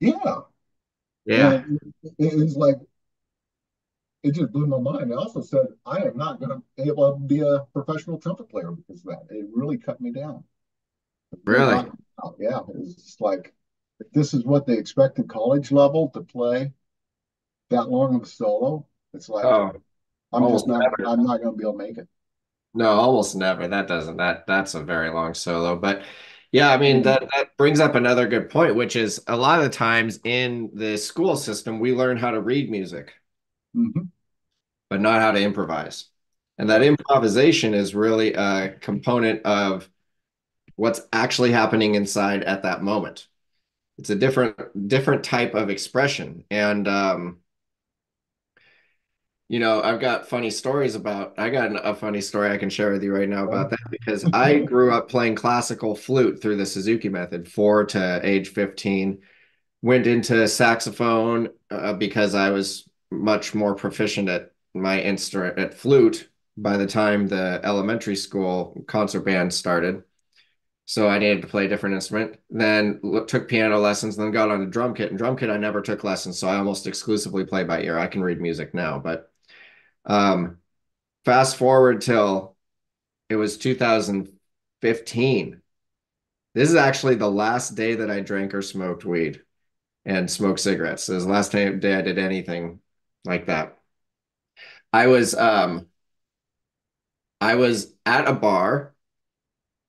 Yeah. Yeah. it, it was like it just blew my mind. I also said I am not going to be able to be a professional trumpet player because of that. It really cut me down. Really? Yeah, it was just like if this is what they expect at college level to play that long of a solo, it's like oh, I'm just not. Never. I'm not going to be able to make it. No, almost never. That doesn't. That that's a very long solo, but. Yeah, I mean that that brings up another good point, which is a lot of the times in the school system we learn how to read music mm-hmm. but not how to improvise. And that improvisation is really a component of what's actually happening inside at that moment. It's a different different type of expression. And um, you know, I've got funny stories about I got a funny story I can share with you right now about that because I grew up playing classical flute through the Suzuki method, 4 to age 15. Went into saxophone uh, because I was much more proficient at my instrument at flute by the time the elementary school concert band started. So I needed to play a different instrument. Then took piano lessons, then got on a drum kit. And drum kit, I never took lessons, so I almost exclusively play by ear. I can read music now, but um, fast forward till it was 2015. This is actually the last day that I drank or smoked weed and smoked cigarettes. This is the last day I did anything like that. I was um I was at a bar,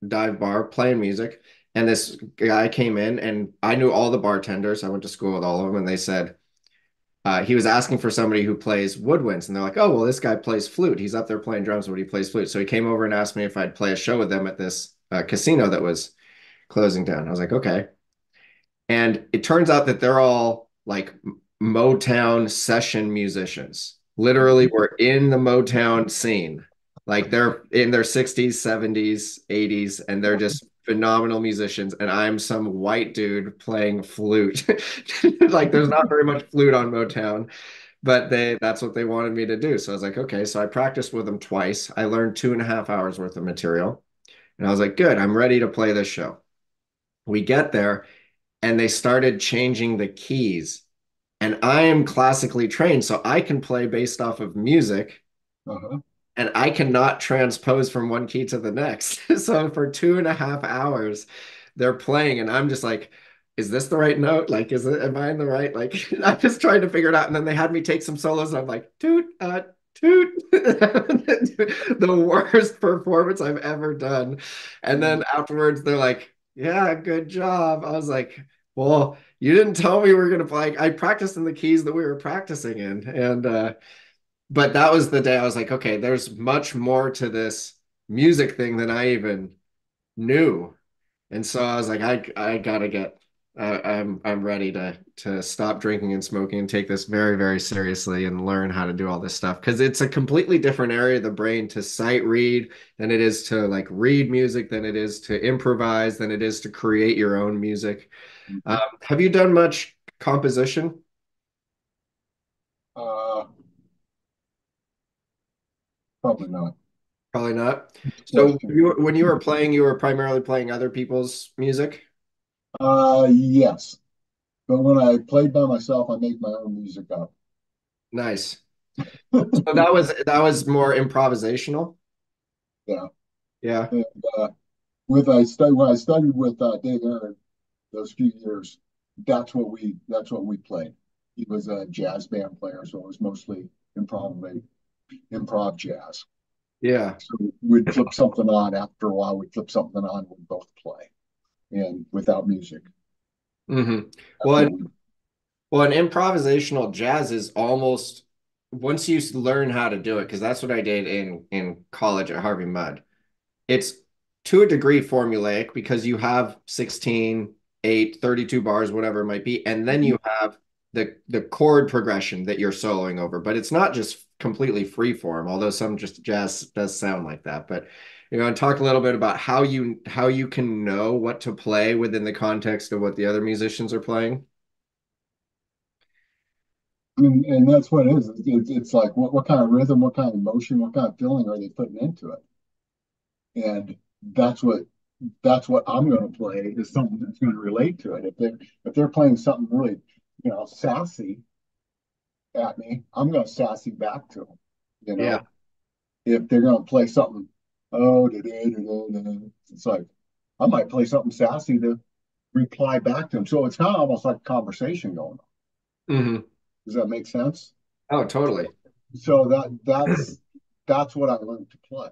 dive bar, playing music, and this guy came in and I knew all the bartenders. I went to school with all of them, and they said uh, he was asking for somebody who plays woodwinds, and they're like, "Oh, well, this guy plays flute. He's up there playing drums, but he plays flute." So he came over and asked me if I'd play a show with them at this uh, casino that was closing down. I was like, "Okay." And it turns out that they're all like Motown session musicians. Literally, mm-hmm. were in the Motown scene. Like they're in their 60s, 70s, 80s, and they're just phenomenal musicians. And I'm some white dude playing flute. like there's not very much flute on Motown, but they that's what they wanted me to do. So I was like, okay. So I practiced with them twice. I learned two and a half hours worth of material. And I was like, good, I'm ready to play this show. We get there and they started changing the keys and I am classically trained, so I can play based off of music. Uh-huh. And I cannot transpose from one key to the next. so for two and a half hours, they're playing, and I'm just like, is this the right note? Like, is it, am I in the right? Like, I'm just trying to figure it out. And then they had me take some solos, and I'm like, toot, uh, toot. the worst performance I've ever done. And then mm. afterwards, they're like, yeah, good job. I was like, well, you didn't tell me we were gonna play. I practiced in the keys that we were practicing in, and uh, but that was the day I was like, okay, there's much more to this music thing than I even knew, and so I was like, I I gotta get. Uh, I'm I'm ready to to stop drinking and smoking and take this very very seriously and learn how to do all this stuff because it's a completely different area of the brain to sight read than it is to like read music than it is to improvise than it is to create your own music um, have you done much composition? Uh, probably not. Probably not. So you, when you were playing, you were primarily playing other people's music? Uh, yes. But when I played by myself, I made my own music up. Nice. so that was that was more improvisational. Yeah. Yeah. And uh, with I studied when I studied with uh, Dave Aaron those few years, that's what we that's what we played. He was a jazz band player, so it was mostly improv improv jazz. Yeah. So we'd flip something on after a while. We'd flip something on. We'd both play, and without music. Mm-hmm. Well, and, well, an improvisational jazz is almost once you learn how to do it, because that's what I did in in college at Harvey Mudd. It's to a degree formulaic because you have 16, 8, 32 bars, whatever it might be, and then you have the the chord progression that you're soloing over. But it's not just completely free form, although some just jazz does sound like that. But you know, and talk a little bit about how you how you can know what to play within the context of what the other musicians are playing. And, that's what it is. It's, it's like what, what kind of rhythm, what kind of emotion, what kind of feeling are they putting into it? And that's what that's what I'm going to play is something that's going to relate to it. If they're if they're playing something really, you know, sassy at me, I'm going to sassy back to them. You know, Yeah. if they're going to play something, oh, it's like I might play something sassy to reply back to them. So it's kind of almost like a conversation going on. Mm-hmm. Does that make sense? Oh, totally. So that that's that's what I learned to play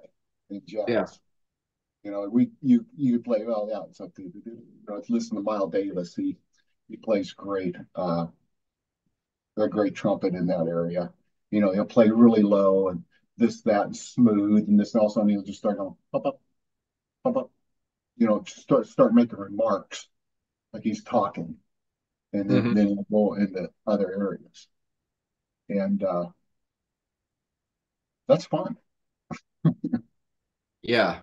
in jazz. Yeah. You know, we you you play well, yeah. It's like you know, listen to Miles Davis. He he plays great. Uh, a great trumpet in that area. You know, he'll play really low and this, that, and smooth, and this, and all of a sudden he'll just start going up, up, up, up. You know, start start making remarks like he's talking, and then Mhm. then he'll go into other areas, and uh, that's fun. Yeah.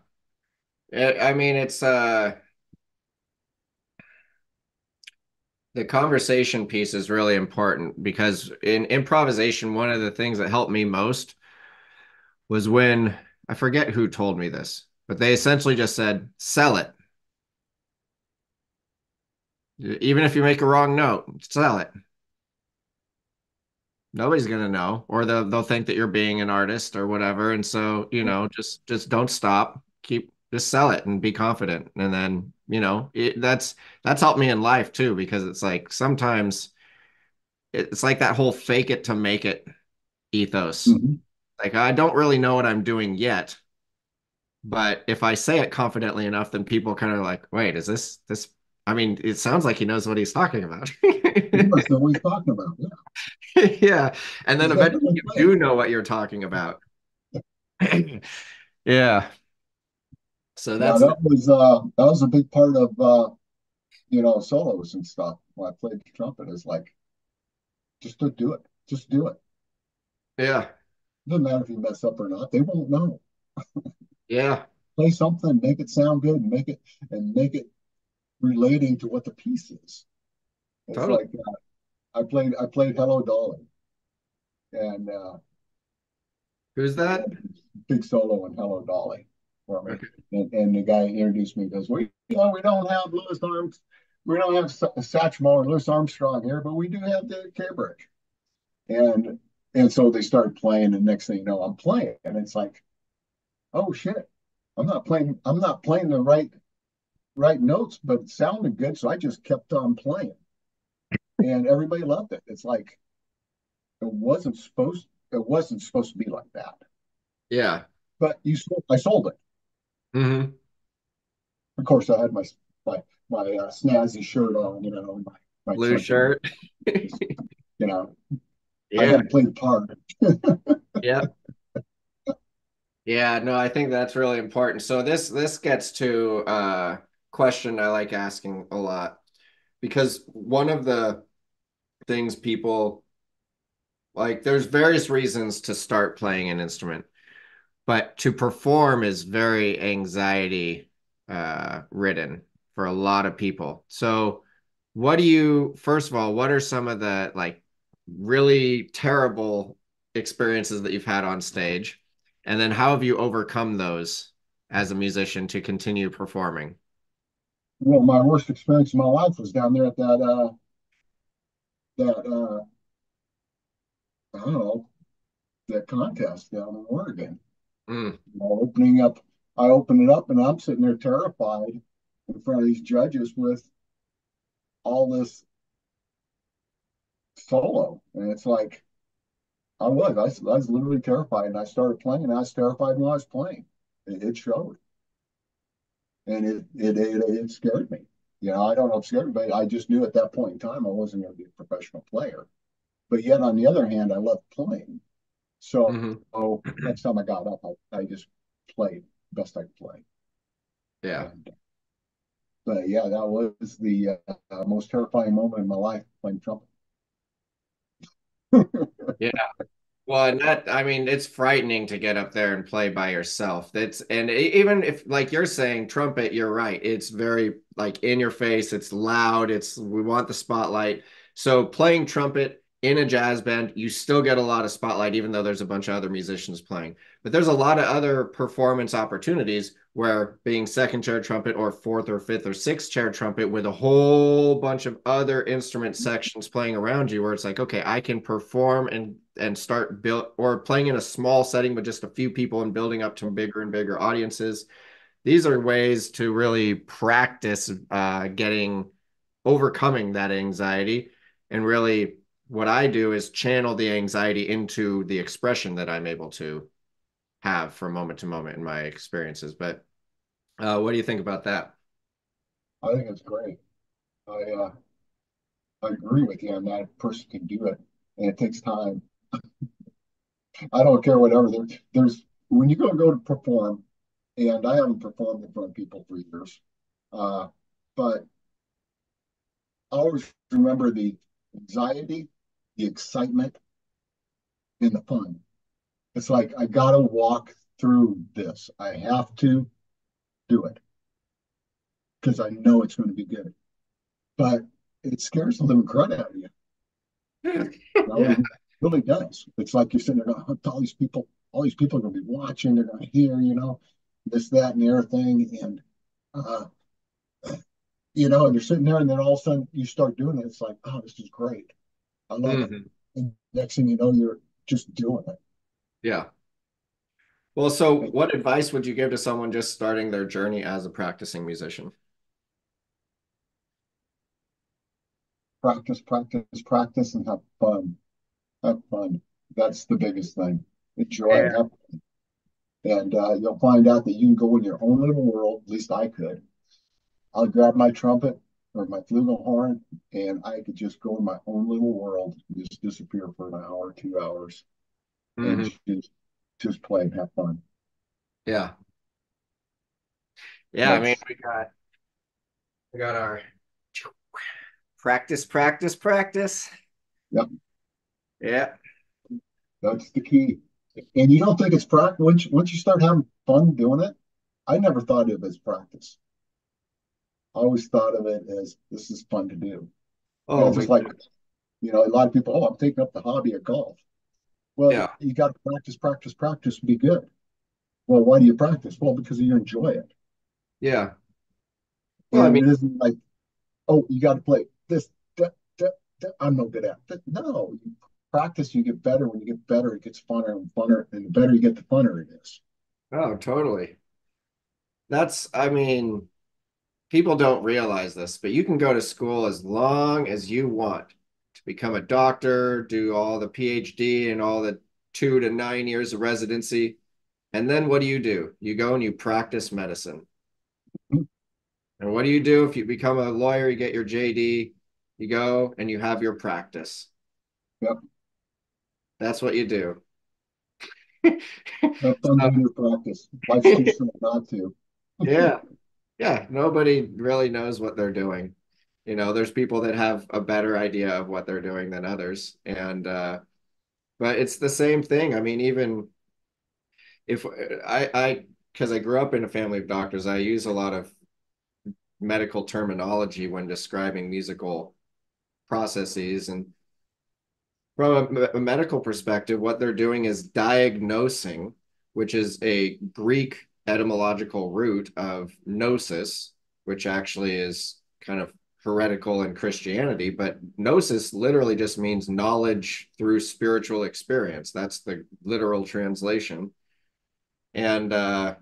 It, I mean, it's uh the conversation piece is really important because in improvisation, one of the things that helped me most was when I forget who told me this, but they essentially just said, sell it. Even if you make a wrong note, sell it. Nobody's gonna know, or they'll they'll think that you're being an artist or whatever. And so, you mm. know, just just don't stop. Keep just sell it and be confident. And then, you know, it, that's that's helped me in life too, because it's like sometimes it's like that whole fake it to make it ethos. Mhm. Like I don't really know what I'm doing yet, but if I say it confidently enough, then people kind of like, wait, is this this? I mean, it sounds like he knows what he's talking about. He must know what he's talking about. Yeah. Yeah. And then eventually you do know what you're talking about. Yeah. So Yeah, that was uh that was a big part of uh you know solos and stuff when I played the trumpet is like just to do it. Just do it. yeah. Doesn't matter if you mess up or not, they won't know. Yeah. Play something, make it sound good, and make it and make it relating to what the piece is. It's Totally. like uh, I played I played Hello Dolly and uh Who's that? big solo in Hello Dolly for me. Okay. And, and the guy introduced me, goes, We you know, we don't have Louis Arms, we don't have Sa- Satchmo or Louis Armstrong here, but we do have David Kabrich. And and so they started playing, and next thing you know, I'm playing. And it's like, oh shit. I'm not playing, I'm not playing the right right notes, but it sounded good, so I just kept on playing. And everybody loved it. It's like it wasn't supposed it wasn't supposed to be like that. Yeah. But you sold, I sold it. Hmm Of course, I had my my my uh, snazzy shirt on, you know, my, my Blue shirt. you know. I Yeah. had to play the part. Yeah. Yeah, no, I think that's really important. So this this gets to a question I like asking a lot because one of the things people like there's various reasons to start playing an instrument, but to perform is very anxiety uh ridden for a lot of people. So what do you first of all, what are some of the like really terrible experiences that you've had on stage? And then how have you overcome those as a musician to continue performing? Well, my worst experience in my life was down there at that uh that uh I don't know that contest down in Oregon. Mm, You know, opening up I open it up and I'm sitting there terrified in front of these judges with all this solo. And it's like, I was, I, I was literally terrified. And I started playing and I was terrified when I was playing. It, it showed. And it, it, it, it scared me. You know, I don't know if scared me, but I just knew at that point in time I wasn't going to be a professional player. But yet, on the other hand, I loved playing. So, mm-hmm. so next time I got up, I, I just played best I could play. Yeah. And, but yeah, that was the uh, most terrifying moment in my life playing trumpet. yeah. Well, and that I mean, it's frightening to get up there and play by yourself. That's and even if like you're saying trumpet, you're right. It's very like in your face. It's loud. It's we want the spotlight. So playing trumpet in a jazz band, you still get a lot of spotlight, even though there's a bunch of other musicians playing. But there's a lot of other performance opportunities where being second chair trumpet or fourth or fifth or sixth chair trumpet with a whole bunch of other instrument sections playing around you, where it's like, okay, I can perform and and start build or playing in a small setting with just a few people and building up to bigger and bigger audiences. These are ways to really practice uh, getting overcoming that anxiety and really what I do is channel the anxiety into the expression that I'm able to have from moment to moment in my experiences. But uh, what do you think about that? I think it's great. I uh, I agree with you on that. A person can do it, and it takes time. I don't care whatever. There, there's when you go go to perform, and I haven't performed in front of people for years, uh, but I always remember the anxiety the excitement and the fun. It's like I gotta walk through this. I have to do it because I know it's going to be good. But it scares the living crud out of you. you yeah. It really does. It's like you're sitting there going, all these people, all these people are going to be watching. They're going to hear, you know, this, that, and the other thing. And, uh, you know, and you're sitting there, and then all of a sudden you start doing it. It's like, oh, this is great. I love mm-hmm. it. And next thing you know, you're just doing it. Yeah. Well, so what advice would you give to someone just starting their journey as a practicing musician? Practice, practice, practice, and have fun. Have fun. That's the biggest thing. Enjoy yeah. And uh, you'll find out that you can go in your own little world. At least I could. I'll grab my trumpet or my flugelhorn, and I could just go in my own little world, just disappear for an hour, two hours, mm-hmm. and just just play and have fun. Yeah. Yeah, That's, I mean we got we got our practice, practice, practice. Yep. Yeah. That's the key. And you don't think it's practice once once you start having fun doing it. I never thought of it as practice always thought of it as this is fun to do. Oh, it's just like you know, a lot of people, oh, I'm taking up the hobby of golf. Well, yeah. you got to practice, practice, practice, be good. Well, why do you practice? Well, because you enjoy it. Yeah. Well, and I mean, it isn't like, oh, you got to play this. That, that, that, I'm no good at. That. No, you practice, you get better. When you get better, it gets funner and funner, and the better you get, the funner it is. Oh, totally. That's, I mean, people don't realize this, but you can go to school as long as you want to become a doctor, do all the PhD and all the two to nine years of residency. And then what do you do? You go and you practice medicine. And what do you do if you become a lawyer? You get your JD, you go and you have your practice. Yep. That's what you do. Have fun um, your practice. Short not to. yeah yeah, nobody really knows what they're doing. You know, there's people that have a better idea of what they're doing than others. And, uh, but it's the same thing. I mean, even if I, I, because I grew up in a family of doctors, I use a lot of medical terminology when describing musical processes. And from a, a medical perspective, what they're doing is diagnosing, which is a Greek etymological root of gnosis, which actually is kind of heretical in Christianity, but gnosis literally just means knowledge through spiritual experience. That's the literal translation. And uh,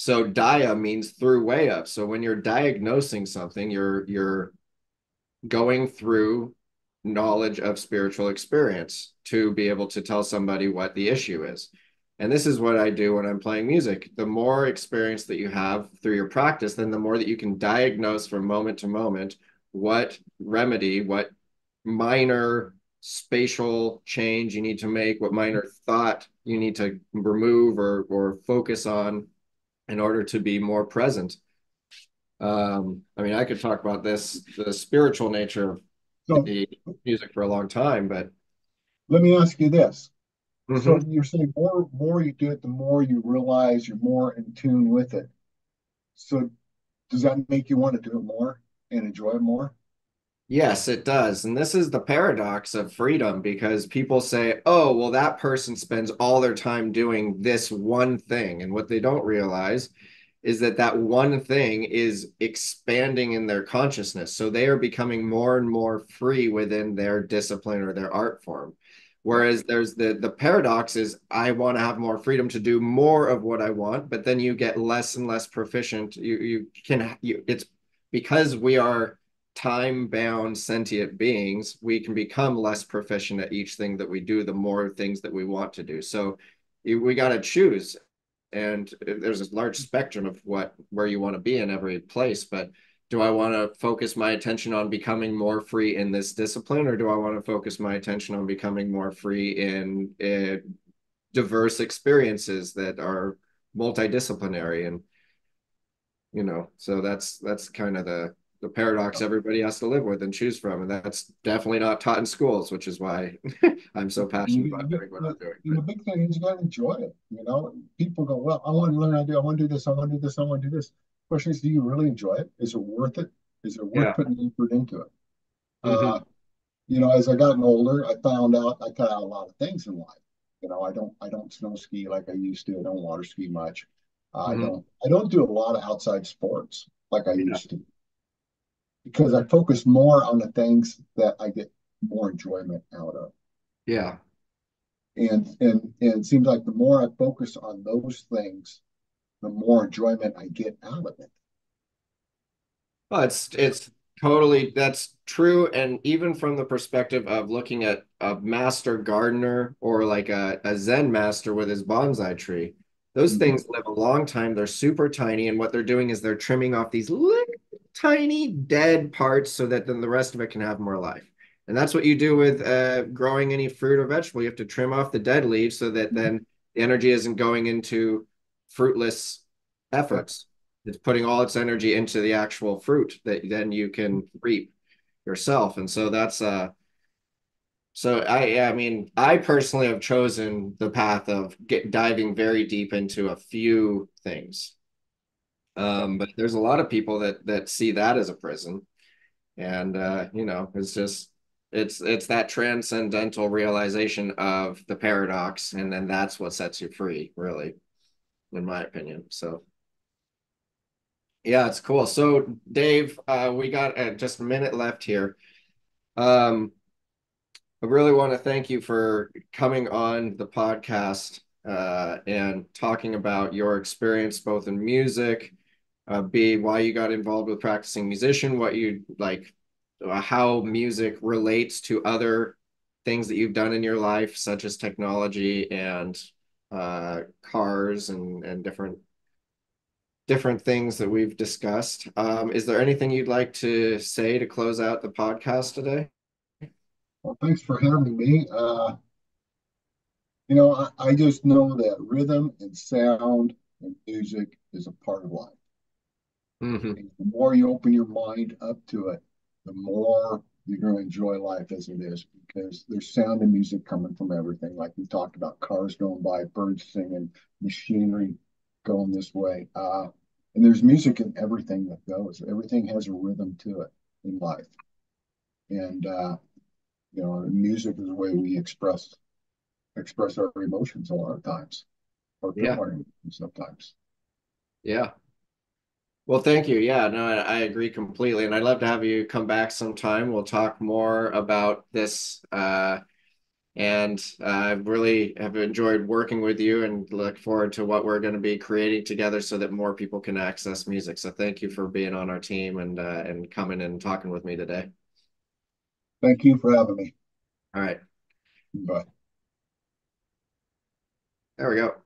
So dia means through way of. So when you're diagnosing something, you're you're going through knowledge of spiritual experience to be able to tell somebody what the issue is. And this is what I do when I'm playing music. The more experience that you have through your practice, then the more that you can diagnose from moment to moment what remedy, what minor spatial change you need to make, what minor thought you need to remove or or focus on in order to be more present. Um, I mean, I could talk about this, the spiritual nature of so, the music for a long time, but let me ask you this. Mm-hmm. So you're saying more more you do it, the more you realize you're more in tune with it. So does that make you want to do it more and enjoy it more? Yes, it does. And this is the paradox of freedom because people say, oh, well, that person spends all their time doing this one thing. And what they don't realize is that that one thing is expanding in their consciousness. So they are becoming more and more free within their discipline or their art form. Whereas there's the the paradox is I want to have more freedom to do more of what I want, but then you get less and less proficient. You you can you, it's because we are time bound sentient beings, we can become less proficient at each thing that we do, the more things that we want to do. So we got to choose. And uh, there's a large spectrum of what where you want to be in every place. But do I want to focus my attention on becoming more free in this discipline, or do I want to focus my attention on becoming more free in uh, diverse experiences that are multidisciplinary? And you know, so that's that's kind of the the paradox everybody has to live with and choose from. And that's definitely not taught in schools, which is why I'm so passionate about doing what I'm doing. The big thing is you got to enjoy it. You know, people go, well, I want to learn how to do, I want to do this, I want to do this, I want to do this. Question is, do you really enjoy it? Is it worth it? Is it worth yeah. putting effort into it? Mm-hmm. Uh, you know, as I gotten older, I found out I cut out a lot of things in life. You know, I don't, I don't snow ski like I used to. I don't water ski much. Uh, mm-hmm. I don't, I don't do a lot of outside sports like I yeah. used to because I focus more on the things that I get more enjoyment out of. Yeah. And and and it seems like the more I focus on those things, the more enjoyment I get out of it. Well, it's it's totally that's true. And even from the perspective of looking at a master gardener or like a, a Zen master with his bonsai tree, those mm-hmm. things live a long time. They're super tiny, and what they're doing is they're trimming off these little tiny dead parts so that then the rest of it can have more life. And that's what you do with uh, growing any fruit or vegetable. You have to trim off the dead leaves so that then the energy isn't going into fruitless efforts. It's putting all its energy into the actual fruit that then you can reap yourself. And so that's uh so I I mean I personally have chosen the path of get diving very deep into a few things um, but there's a lot of people that that see that as a prison, and uh, you know, it's just it's it's that transcendental realization of the paradox, and then that's what sets you free, really, in my opinion. So. Yeah, it's cool. So, Dave, uh, we got uh, just a minute left here. Um, I really want to thank you for coming on the podcast uh, and talking about your experience both in music uh, B, why you got involved with practicing musician, what you like, uh, how music relates to other things that you've done in your life, such as technology and uh, cars and, and different different things that we've discussed. Um, is there anything you'd like to say to close out the podcast today? Well, thanks for having me. Uh, you know, I, I just know that rhythm and sound and music is a part of life. Mm-hmm. The more you open your mind up to it, the more you're going to enjoy life as it is because there's sound and music coming from everything. Like we talked about cars going by, birds singing, machinery going this way. Uh, and there's music in everything that goes. Everything has a rhythm to it in life. And, uh, you know, music is the way we express express our emotions a lot of times or yeah. sometimes. Yeah, well, thank you. Yeah, no, I, I, agree completely. And I'd love to have you come back sometime. We'll talk more about this uh, And I uh, really have enjoyed working with you and look forward to what we're going to be creating together so that more people can access music. So thank you for being on our team and uh, and coming and talking with me today. Thank you for having me. All right. Bye. There we go.